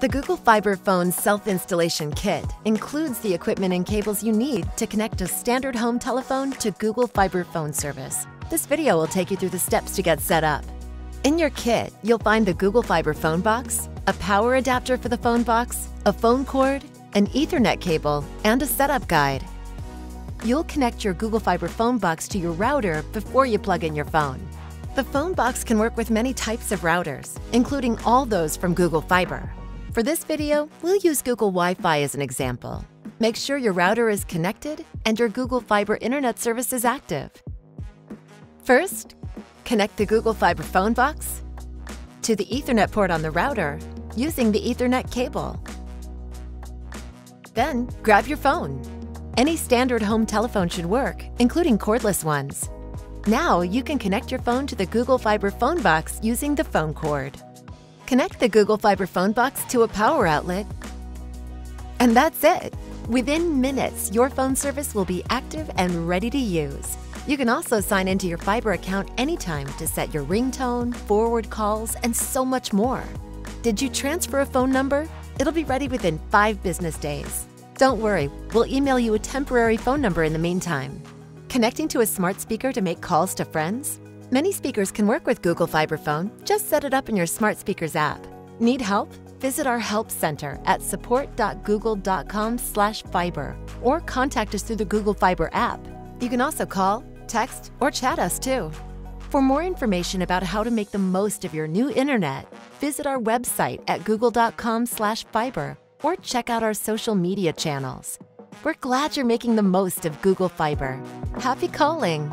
The Google Fiber Phone self-installation kit includes the equipment and cables you need to connect a standard home telephone to Google Fiber phone service. This video will take you through the steps to get set up. In your kit, you'll find the Google Fiber phone box, a power adapter for the phone box, a phone cord, an Ethernet cable, and a setup guide. You'll connect your Google Fiber phone box to your router before you plug in your phone. The phone box can work with many types of routers, including all those from Google Fiber. For this video, we'll use Google Wi-Fi as an example. Make sure your router is connected and your Google Fiber internet service is active. First, connect the Google Fiber phone box to the Ethernet port on the router using the Ethernet cable. Then, grab your phone. Any standard home telephone should work, including cordless ones. Now you can connect your phone to the Google Fiber phone box using the phone cord. Connect the Google Fiber phone box to a power outlet. And that's it. Within minutes, your phone service will be active and ready to use. You can also sign into your Fiber account anytime to set your ringtone, forward calls, and so much more. Did you transfer a phone number? It'll be ready within five business days. Don't worry, we'll email you a temporary phone number in the meantime. Connecting to a smart speaker to make calls to friends? Many speakers can work with Google Fiber Phone. Just set it up in your smart speakers app. Need help? Visit our help center at support.google.com/fiber or contact us through the Google Fiber app. You can also call, text, or chat us too. For more information about how to make the most of your new internet, visit our website at google.com/fiber or check out our social media channels. We're glad you're making the most of Google Fiber. Happy calling!